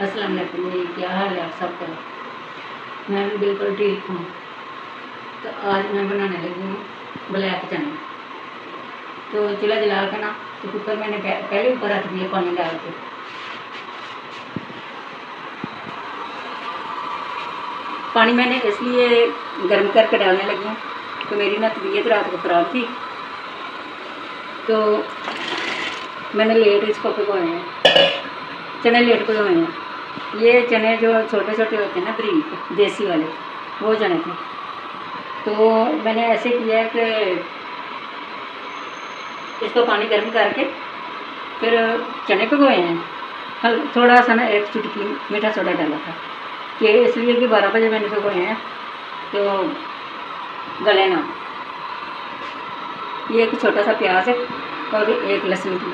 वालेकुम जी क्या हाल है आप सबका मैं भी बिल्कुल ठीक हूँ। तो आज मैं बनाने लगी हूँ ब्लैक चने। तो चूल्हा जला के ना तो कुकर मैंने पहले ऊपर रख दिया पानी डाल के। पानी मैंने इसलिए गर्म करके डालने लगी हूँ तो मेरी ना तबीयत रात को ख़राब थी। तो मैंने लेट इसको भिगोए हैं। चने लेट भिगोए हैं। ये चने जो छोटे छोटे होते हैं ना बरीक देसी वाले, वो चने थे। तो मैंने ऐसे किया है कि इसको पानी गर्म करके फिर चने भिगोए हैं। थोड़ा सा ना एक चुटकी मीठा सोडा डाला था। कि इसलिए कि बारह बजे मैंने भिगोए हैं तो गले ना। ये एक छोटा सा प्याज है और एक लहसुन की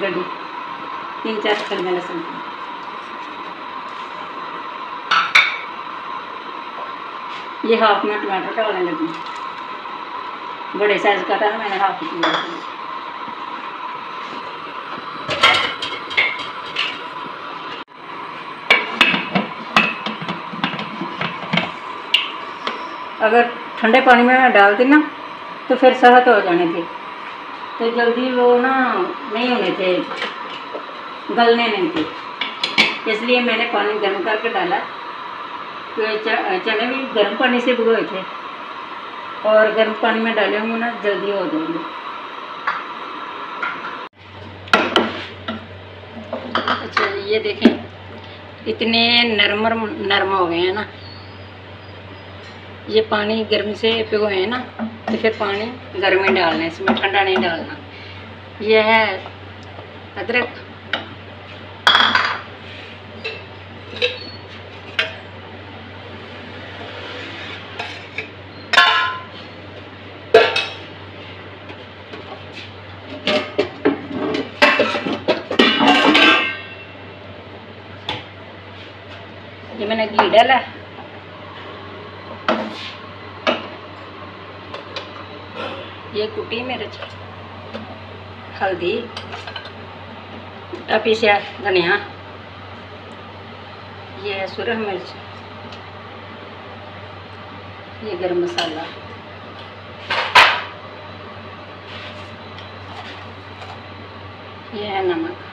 गड्डी तीन चार कलमे लहसुन। की ये हाफ़ में टमाटर डालने लगी। बड़े साइज़ का था, मैंने हाफ़ अगर ठंडे पानी में मैं डालती ना तो फिर सहत हो जाने थे। तो जल्दी वो ना नहीं होने थे। गलने नहीं थे। इसलिए मैंने पानी गर्म करके डाला। तो चने भी गर्म पानी से भिगोए थे। और गर्म पानी में डाले होंगे ना, जल्दी हो जाएँगे। अच्छा ये देखें, इतने नरम नरम हो गए हैं ना। ये पानी गर्म से भिगोए हैं ना तो फिर पानी गर्म ही डालना है, इसमें ठंडा नहीं डालना। यह है अदरक। मैंने डाला। ये कुटी मिर्च हल्दी। अब इसे धनिया। ये है मिर्च। ये गरम मसाला। ये है नमक।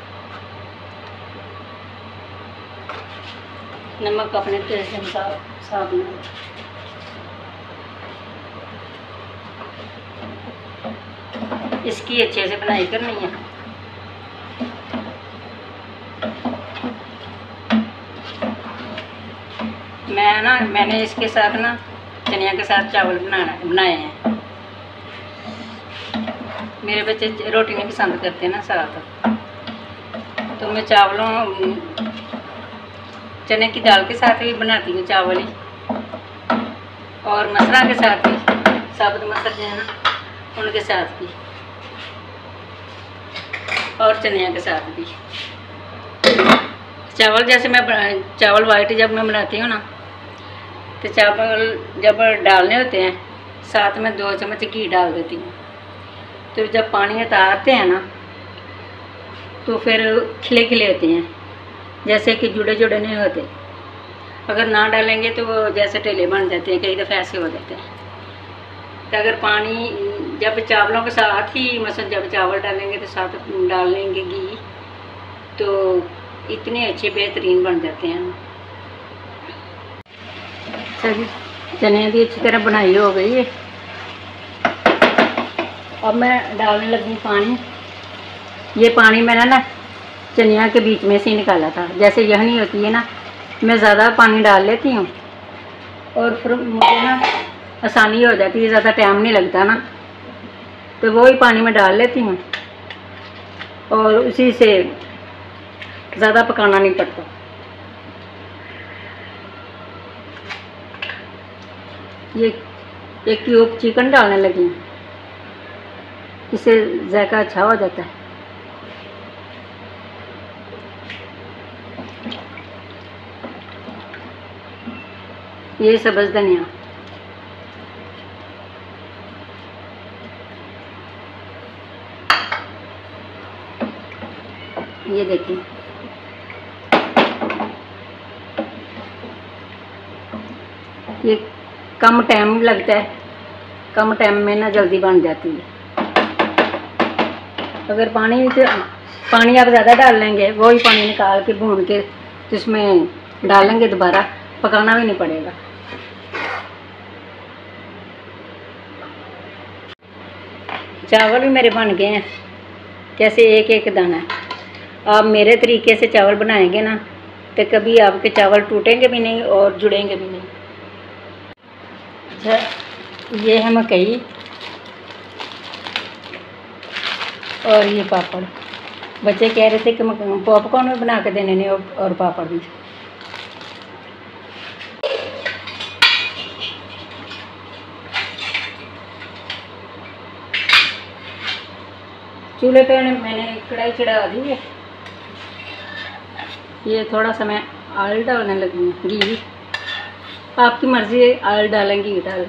नमक अपने टेस्ट के साथ में। इसकी अच्छे से बनाई करनी है। मैं ना, मैंने इसके साथ ना चनिया के साथ चावल बनाना, बनाए हैं। मेरे बच्चे रोटी नहीं पसंद करते ना साथ। तो मैं चावलों चने की दाल के साथ भी बनाती हूँ, चावल ही। और मसरा के साथ भी साबुत मसर जो है ना, उनके साथ भी। और चनिया के साथ भी। चावल जैसे मैं चावल वाइट जब मैं बनाती हूँ ना तो चावल जब डालने होते हैं, साथ में दो चम्मच घी डाल देती हूँ। तो जब पानी उतारते हैं ना तो फिर खिले खिले होते हैं। जैसे कि जुड़े जुड़े नहीं होते। अगर ना डालेंगे तो वो जैसे टेले बन जाते हैं, कई दफ़े ऐसे हो जाते हैं। तो अगर पानी जब चावलों के साथ ही मसल जब चावल डालेंगे तो साथ डाल लेंगे घी तो इतने अच्छे बेहतरीन बन जाते हैं। चलिए चने की अच्छी तरह बनाई हो गई है। अब मैं डालने लगी पानी। ये पानी मैंने ना चनिया के बीच में से ही निकाला था। जैसे यहनी होती है ना, मैं ज़्यादा पानी डाल लेती हूँ और फिर मुझे ना आसानी हो जाती है, ज़्यादा टाइम नहीं लगता ना। तो वो ही पानी में डाल लेती हूँ और उसी से ज़्यादा पकाना नहीं पड़ता। ये, एक क्यूब चिकन डालने लगी इससे जायका अच्छा हो जाता है। ये सब्ज धनिया। ये देखिए। ये कम टाइम लगता है, कम टाइम में ना जल्दी बन जाती है। अगर पानी पानी आप ज़्यादा डाल लेंगे, वही पानी निकाल के भून के जिसमें डालेंगे दोबारा, पकाना भी नहीं पड़ेगा। चावल भी मेरे बन गए हैं। कैसे एक एक दाना? है आप मेरे तरीके से चावल बनाएँगे ना तो कभी आपके चावल टूटेंगे भी नहीं और जुड़ेंगे भी नहीं। अच्छा ये है मकई और ये पापड़। बच्चे कह रहे थे कि पॉपकॉर्न भी बना के देने नहीं और पापड़ भी। चूल्हे पे मैंने कढ़ाई चढ़ा दी है। ये थोड़ा सा मैं आयल डालने लगी हूँ घी आपकी मर्ज़ी है आयल डालें घी डालें।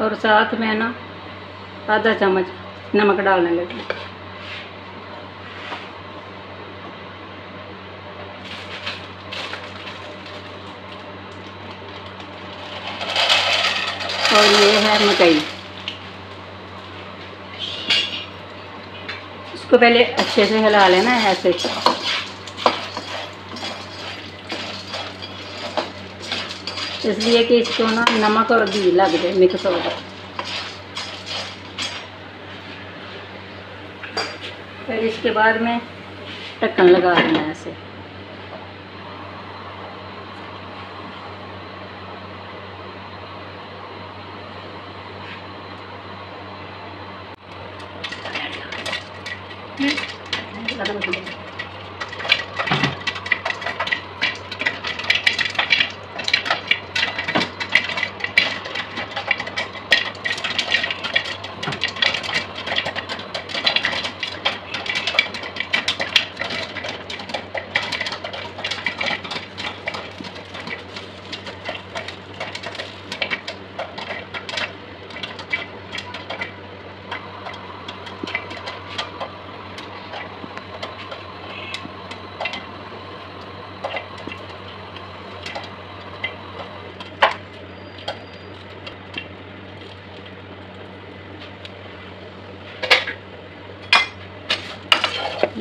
और साथ में ना आधा चम्मच नमक डालने लगी और ये है मकई। इसको पहले अच्छे से हिला लेना है ऐसे। इसलिए कि इसको ना नमक और घी लग जाए मिक्स हो जाए। फिर इसके बाद में ढक्कन लगा देना है ऐसे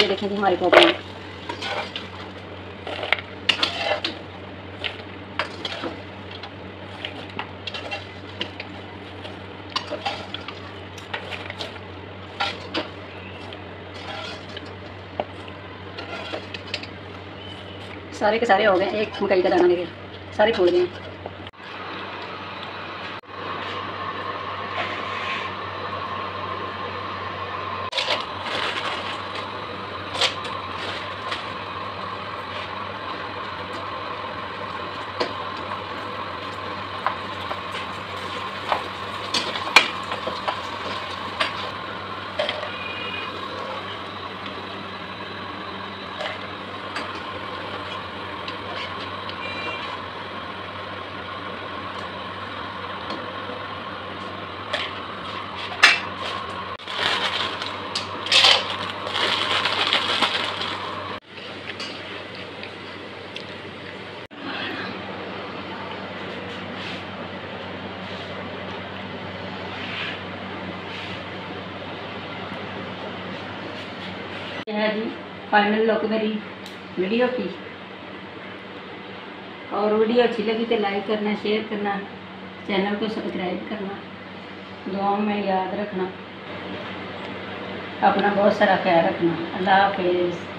ये देखें जी हमारी पोपड़ी सारे के सारे हो गए एक मकई का दाना देखिए सारे फूल गए है जी फाइनल लुक मेरी वीडियो की। और वीडियो अच्छी लगी तो लाइक करना शेयर करना चैनल को सब्सक्राइब करना, दुआओं में याद रखना, अपना बहुत सारा ख्याल रखना। अल्लाह हाफिज़।